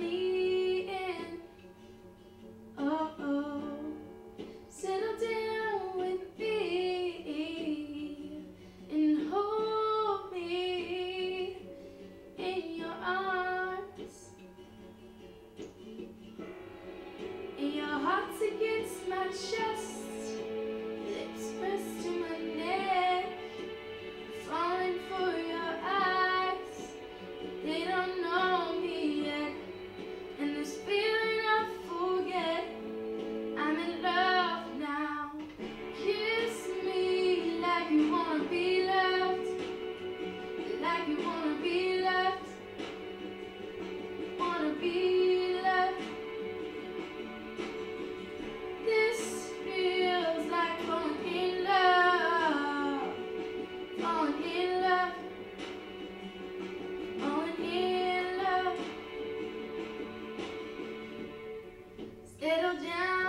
me in. Oh. Settle down with me and hold me in your arms. Your heart's against my chest. It'll jam.